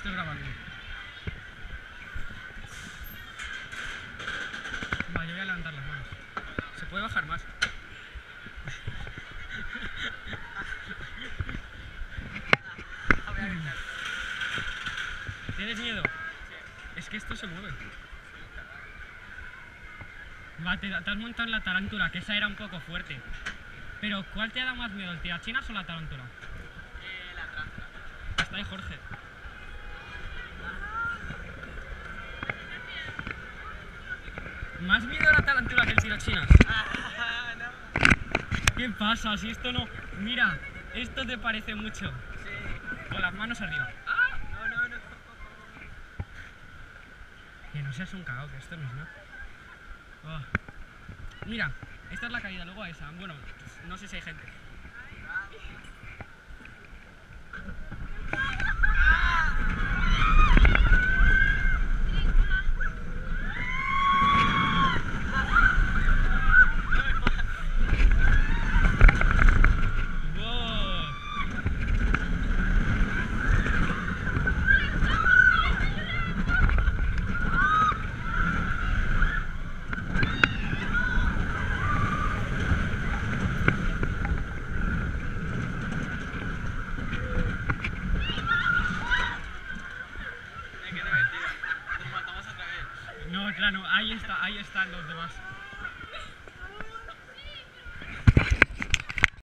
Estoy grabando. Va, yo voy a levantar las manos. ¿Se puede bajar más? ¿Tienes miedo? Es que esto se mueve. Va, te, te has montado en la tarántula, que esa era un poco fuerte. Pero, ¿cuál te ha dado más miedo, el tirachinas o la tarántula? Eh, la tarántula. Está ahí Jorge. ¿Más miedo a la tarántula que el tirachinas? Ah, no. ¿Qué pasa? Si esto no... Mira, esto te parece mucho. Sí. Con las manos arriba. Ah, no, no, no. Que no seas un cagao, que esto no es. Oh. Mira, esta es la caída, luego esa. Bueno, no sé si hay gente. Claro, ahí está, ahí están los demás.